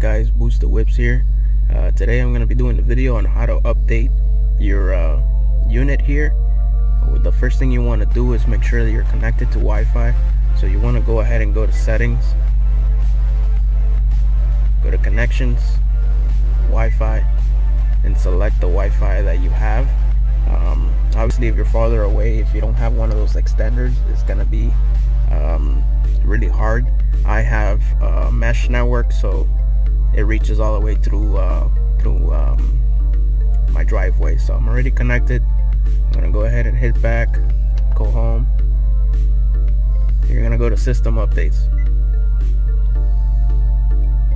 guys BoostedWhipz here. Uh, today I'm gonna be doing a video on how to update your uh, unit here. The first thing you want to do is make sure that you're connected to Wi-Fi. So you want to go ahead and go to settings go to connections Wi-Fi and select the Wi-Fi that you have. Um, obviously if you're farther away if you don't have one of those extenders it's gonna be um, really hard. I have a mesh network so it reaches all the way through uh, through um, my driveway. So I'm already connected. I'm gonna go ahead and hit back go home. You're gonna go to system updates.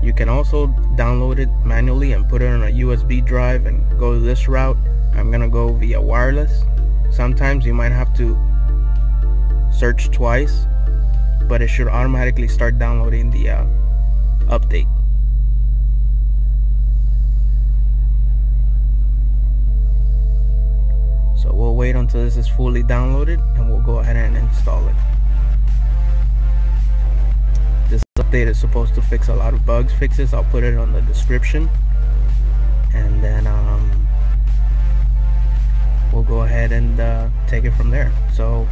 You can also download it manually and put it on a USB drive and go this route. I'm gonna go via wireless. Sometimes you might have to search twice but it should automatically start downloading the uh, update we'll wait until this is fully downloaded and we'll go ahead and install it. This update is supposed to fix a lot of bugs fixes I'll put it on the description. And then um, we'll go ahead and uh, take it from there. So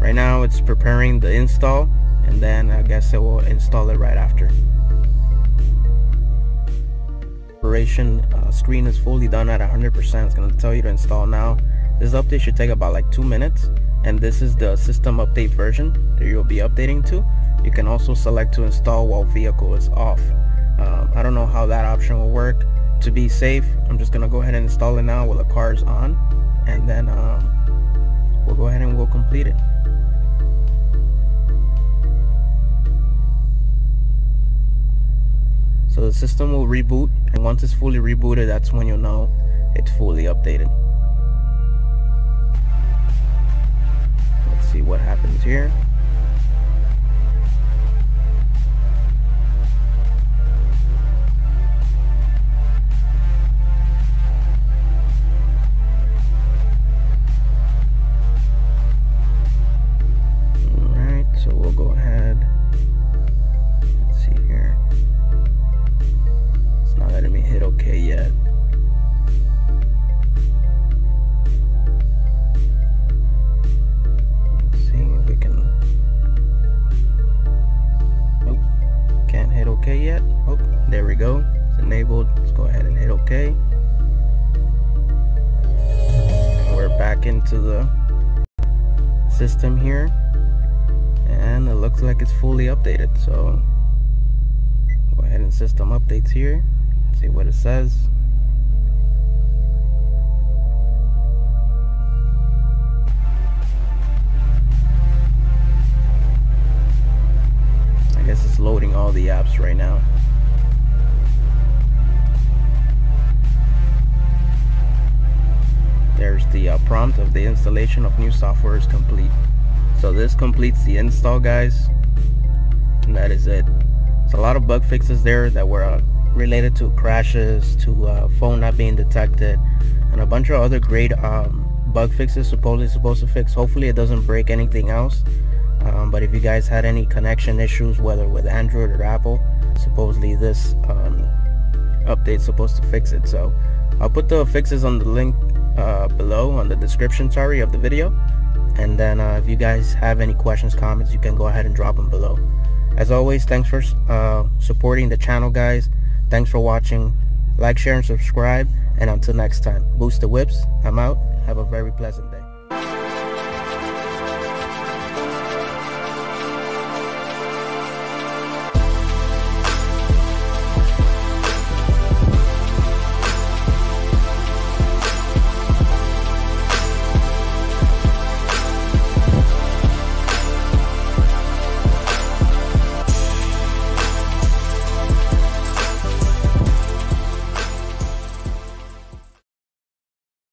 right now it's preparing the install and then I guess it will install it right after. Operation uh, screen is fully done at 100% it's going to tell you to install now. This update should take about like two minutes and this is the system update version that you'll be updating to. You can also select to install while vehicle is off. Um, I don't know how that option will work. To be safe I'm just gonna go ahead and install it now while the car is on and then um, we'll go ahead and we'll complete it system will reboot and once it's fully rebooted that's when you'll know it's fully updated. Let's see what happens here. There we go. It's enabled. Let's go ahead and hit OK. And we're back into the system here. And it looks like it's fully updated. So go ahead and system updates here see what it says. I guess it's loading all the apps right now. The uh, prompt of the installation of new software is complete. So this completes the install guys. And that is it. It's a lot of bug fixes there that were uh, related to crashes, to uh, phone not being detected, and a bunch of other great um, bug fixes supposedly supposed to fix. Hopefully it doesn't break anything else. Um, but if you guys had any connection issues, whether with Android or Apple, supposedly this um, update's supposed to fix it. So I'll put the fixes on the link uh, below on the description, sorry, of the video. And then uh, if you guys have any questions, comments, you can go ahead and drop them below. As always, thanks for uh, supporting the channel, guys. Thanks for watching. Like, share, and subscribe. And until next time, BoostedWhipz. I'm out. Have a very pleasant day.